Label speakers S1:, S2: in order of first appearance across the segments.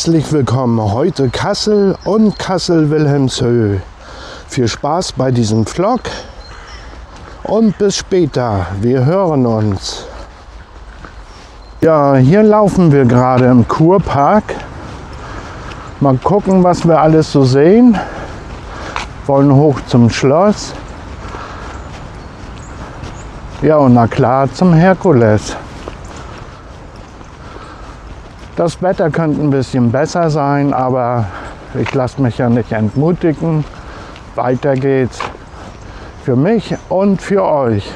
S1: Herzlich willkommen heute Kassel und Kassel-Wilhelmshöhe. Viel Spaß bei diesem Vlog und bis später. Wir hören uns. Ja, hier laufen wir gerade im Kurpark. Mal gucken, was wir alles so sehen. Wollen hoch zum Schloss. Ja, und na klar zum Herkules. Das Wetter könnte ein bisschen besser sein, aber ich lasse mich ja nicht entmutigen. Weiter geht's für mich und für euch.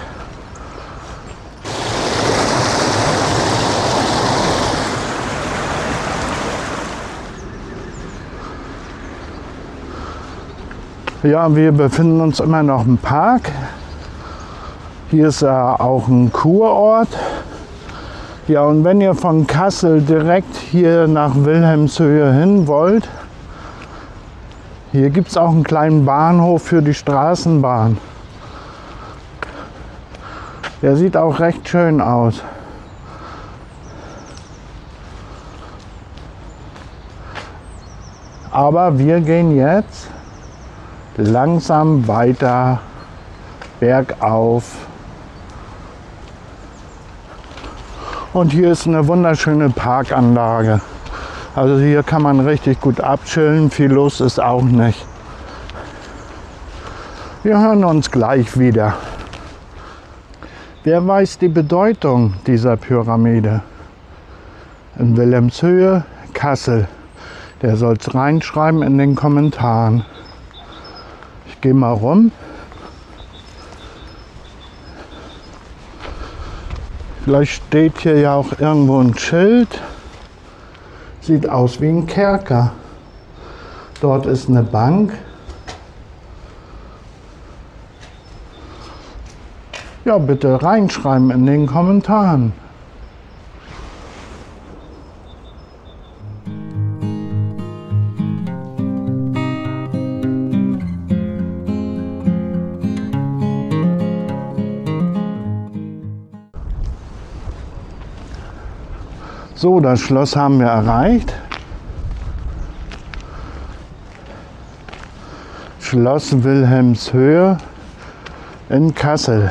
S1: Ja, wir befinden uns immer noch im Park. Hier ist ja auch ein Kurort. Ja, und wenn ihr von Kassel direkt hier nach Wilhelmshöhe hin wollt, hier gibt es auch einen kleinen Bahnhof für die Straßenbahn. Der sieht auch recht schön aus. Aber wir gehen jetzt langsam weiter bergauf Und hier ist eine wunderschöne Parkanlage. Also hier kann man richtig gut abchillen. Viel los ist auch nicht. Wir hören uns gleich wieder. Wer weiß die Bedeutung dieser Pyramide? In Wilhelmshöhe, Kassel. Der soll es reinschreiben in den Kommentaren. Ich gehe mal rum. Vielleicht steht hier ja auch irgendwo ein Schild. Sieht aus wie ein Kerker. Dort ist eine Bank. Ja, bitte reinschreiben in den Kommentaren. So, das Schloss haben wir erreicht. Schloss Wilhelmshöhe in Kassel.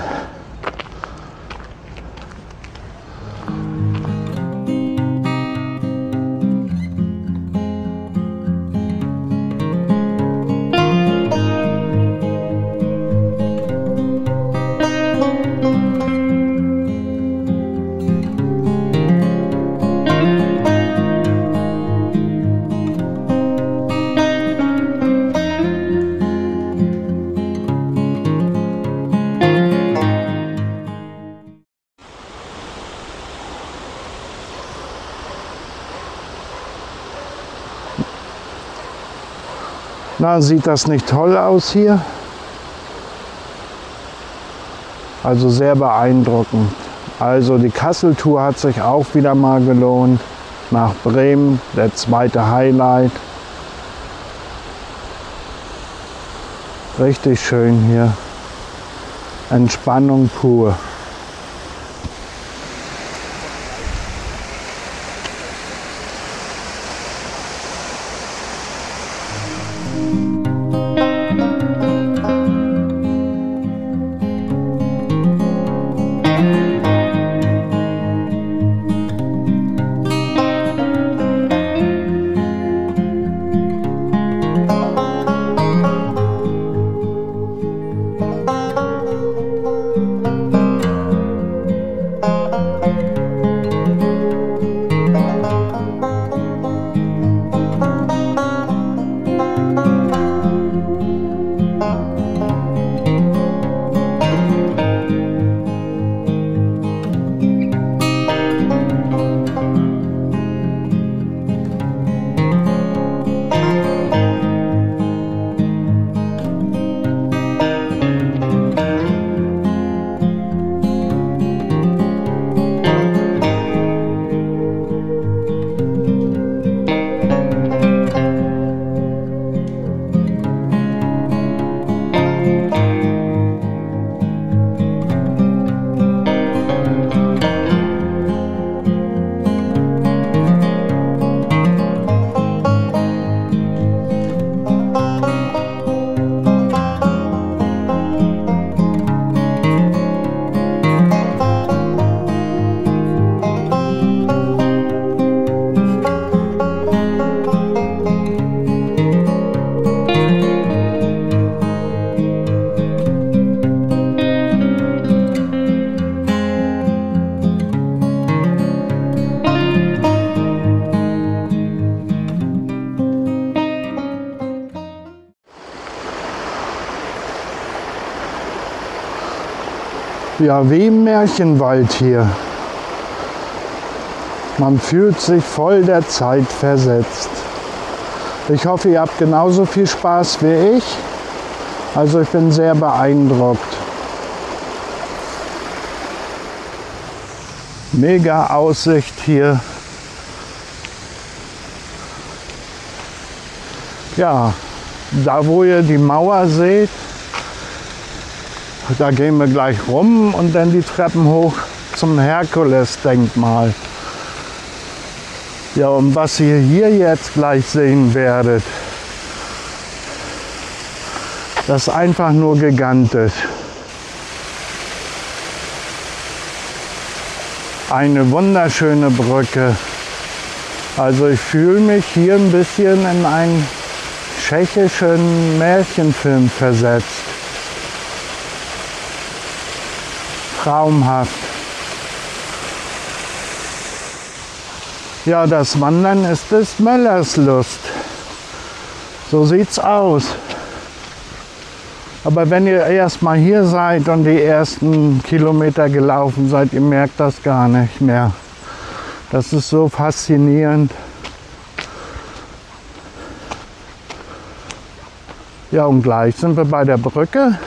S1: Na, sieht das nicht toll aus hier? Also sehr beeindruckend. Also die Kassel-Tour hat sich auch wieder mal gelohnt. Nach Bremen, der zweite Highlight. Richtig schön hier. Entspannung pur. Ja, wie im Märchenwald hier. Man fühlt sich voll der Zeit versetzt. Ich hoffe, ihr habt genauso viel Spaß wie ich. Also ich bin sehr beeindruckt. Mega Aussicht hier. Ja, da wo ihr die Mauer seht, da gehen wir gleich rum und dann die Treppen hoch zum Herkules-Denkmal. Ja, und was ihr hier jetzt gleich sehen werdet, das ist einfach nur gigantisch. Eine wunderschöne Brücke. Also ich fühle mich hier ein bisschen in einen tschechischen Märchenfilm versetzt. Traumhaft. Ja, das Wandern ist des Möllers Lust. So sieht's aus. Aber wenn ihr erst mal hier seid und die ersten Kilometer gelaufen seid, ihr merkt das gar nicht mehr. Das ist so faszinierend. Ja, und gleich sind wir bei der Brücke.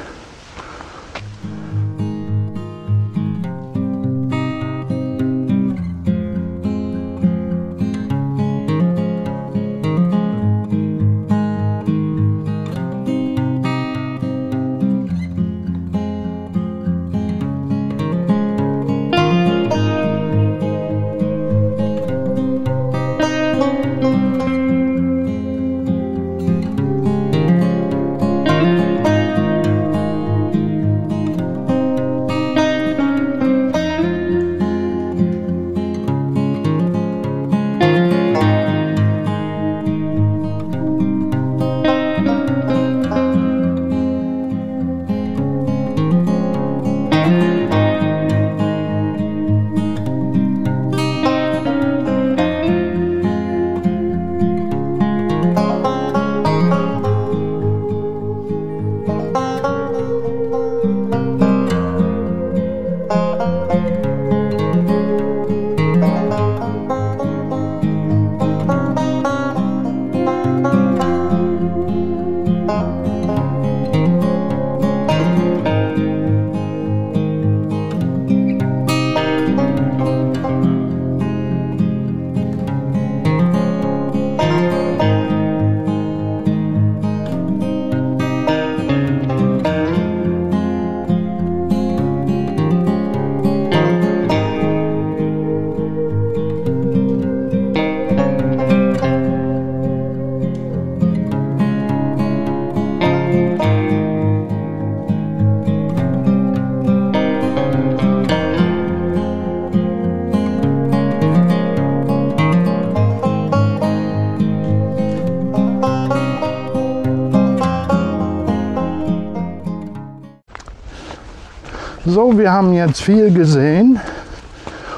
S1: So, wir haben jetzt viel gesehen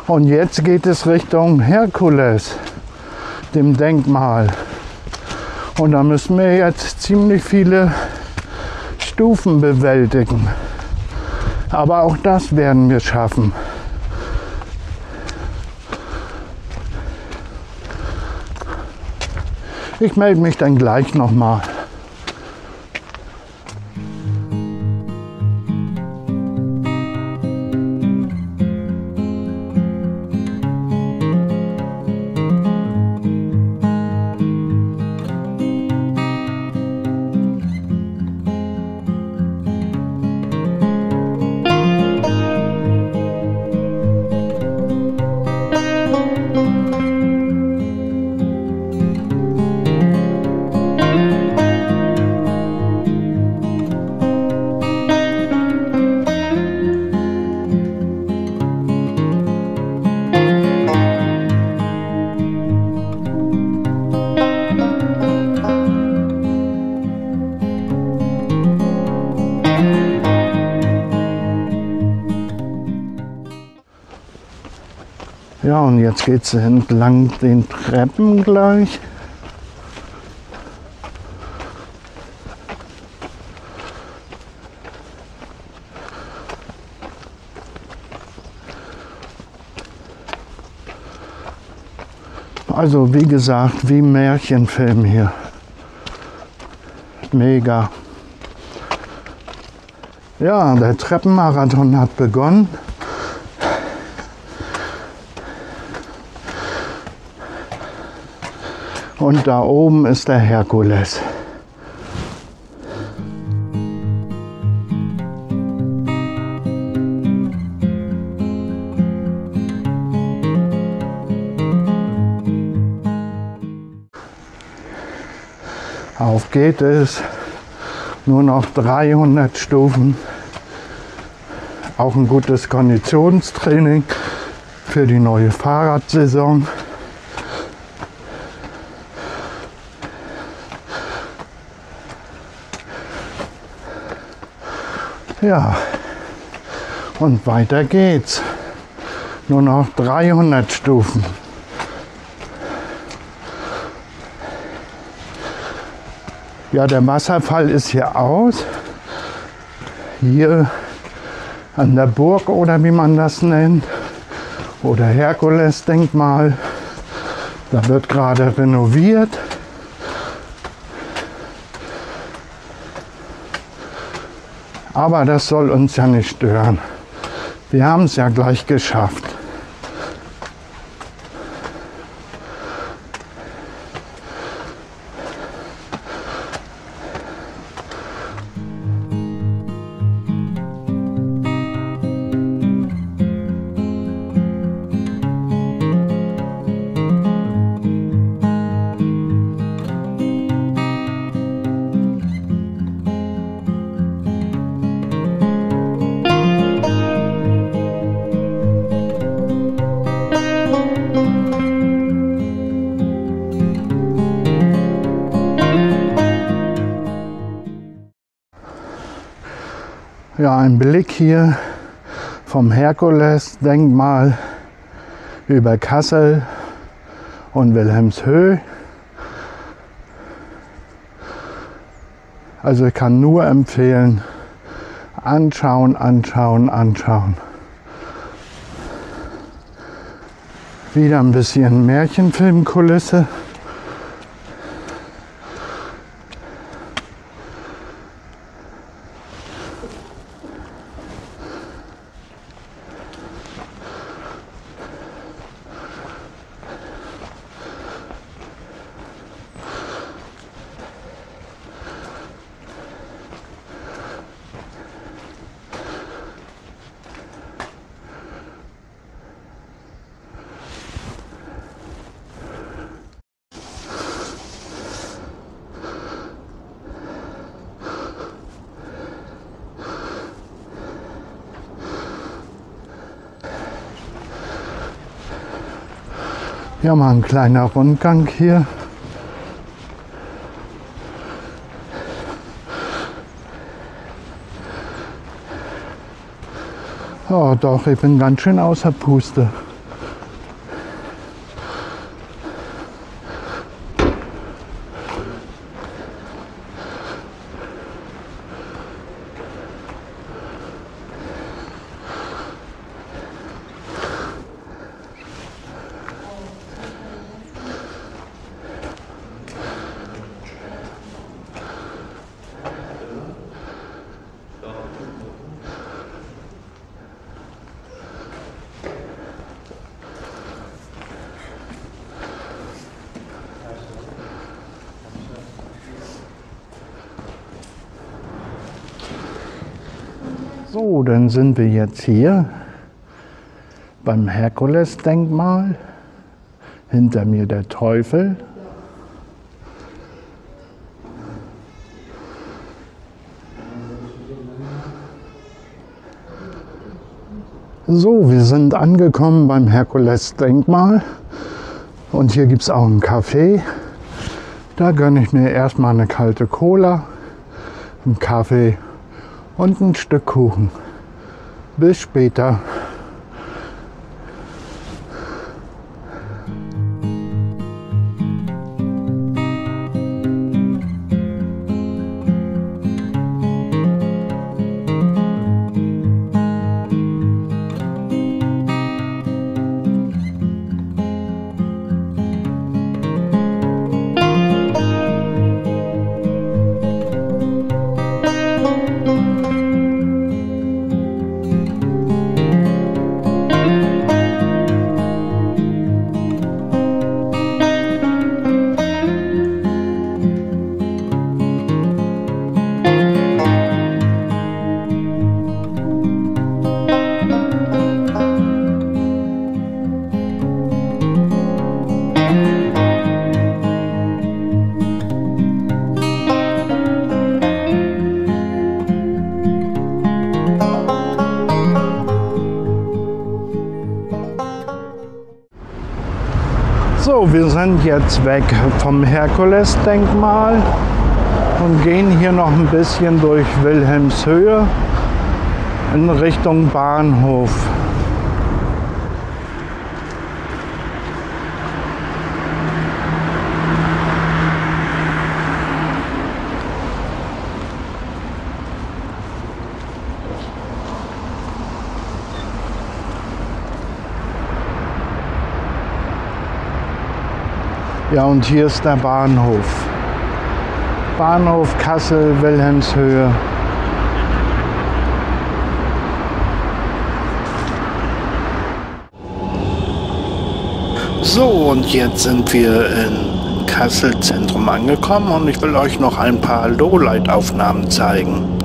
S1: und jetzt geht es Richtung Herkules, dem Denkmal. Und da müssen wir jetzt ziemlich viele Stufen bewältigen. Aber auch das werden wir schaffen. Ich melde mich dann gleich nochmal. Ja, und jetzt geht es entlang den Treppen gleich. Also wie gesagt, wie Märchenfilm hier. Mega. Ja, der Treppenmarathon hat begonnen. Und da oben ist der Herkules. Auf geht es. Nur noch 300 Stufen. Auch ein gutes Konditionstraining für die neue Fahrradsaison. Ja, und weiter geht's. Nur noch 300 Stufen. Ja, der Wasserfall ist hier aus. Hier an der Burg oder wie man das nennt. Oder Herkules-Denkmal. Da wird gerade renoviert. Aber das soll uns ja nicht stören. Wir haben es ja gleich geschafft. Ja, ein Blick hier vom Herkules-Denkmal über Kassel und Wilhelmshöhe. Also ich kann nur empfehlen, anschauen, anschauen, anschauen. Wieder ein bisschen Märchenfilmkulisse. Ja, mal ein kleiner Rundgang hier. Oh, doch, ich bin ganz schön außer Puste. So, dann sind wir jetzt hier beim Herkules-Denkmal. Hinter mir der Teufel. So, wir sind angekommen beim Herkules-Denkmal. Und hier gibt es auch einen Café. Da gönne ich mir erstmal eine kalte Cola, einen Kaffee und ein Stück Kuchen. Bis später. Sind jetzt weg vom Herkules-Denkmal und gehen hier noch ein bisschen durch Wilhelmshöhe in Richtung Bahnhof. Ja, und hier ist der Bahnhof. Bahnhof Kassel, Wilhelmshöhe. So, und jetzt sind wir in Kassel Zentrum angekommen und ich will euch noch ein paar Lowlight-Aufnahmen zeigen.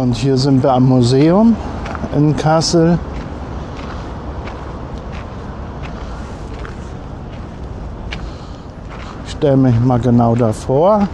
S1: Und hier sind wir am Museum in Kassel. Ich stelle mich mal genau davor.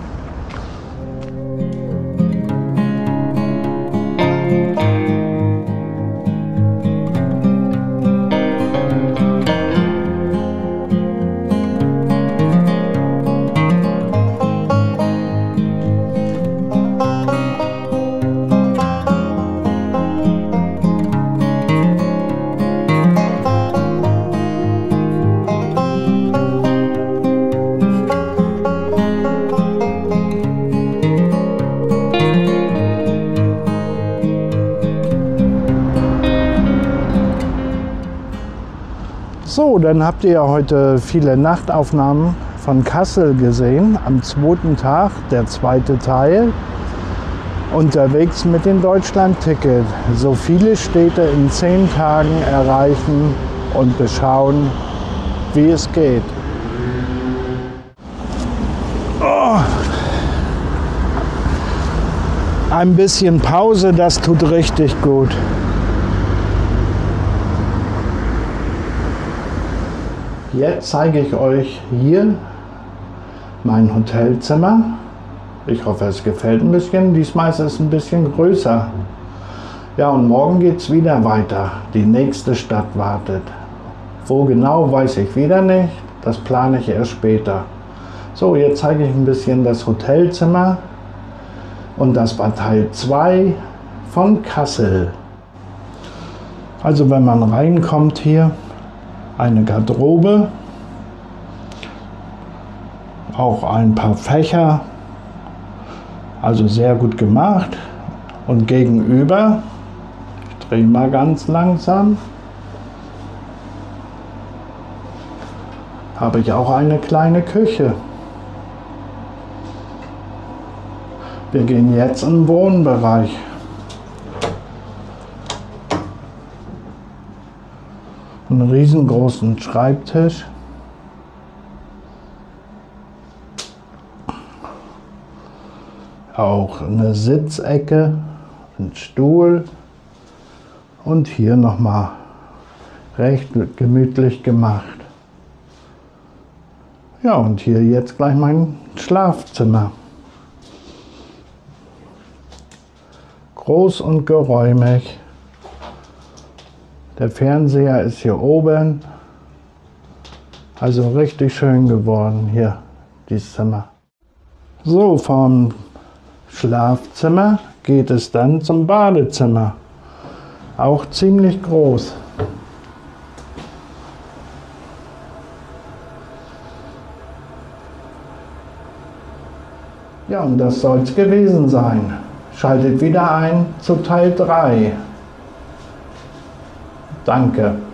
S1: Dann habt ihr ja heute viele Nachtaufnahmen von Kassel gesehen. Am zweiten Tag, der zweite Teil. Unterwegs mit dem Deutschland-Ticket. So viele Städte in zehn Tagen erreichen und beschauen, wie es geht. Oh. Ein bisschen Pause, das tut richtig gut. Jetzt zeige ich euch hier mein Hotelzimmer. Ich hoffe, es gefällt ein bisschen. Diesmal ist es ein bisschen größer. Ja, und morgen geht es wieder weiter. Die nächste Stadt wartet. Wo genau, weiß ich wieder nicht. Das plane ich erst später. So, jetzt zeige ich ein bisschen das Hotelzimmer. Und das war Teil 2 von Kassel. Also wenn man reinkommt hier, eine Garderobe, auch ein paar Fächer, also sehr gut gemacht. Und gegenüber, ich drehe mal ganz langsam, habe ich auch eine kleine Küche. Wir gehen jetzt in den Wohnbereich. Einen riesengroßen Schreibtisch. Auch eine Sitzecke, ein Stuhl und hier nochmal recht gemütlich gemacht. Ja, und hier jetzt gleich mein Schlafzimmer. Groß und geräumig. Der Fernseher ist hier oben. Also richtig schön geworden hier, dieses Zimmer. So, vom Schlafzimmer geht es dann zum Badezimmer. Auch ziemlich groß. Ja, und das soll es gewesen sein. Schaltet wieder ein zu Teil 3. Danke.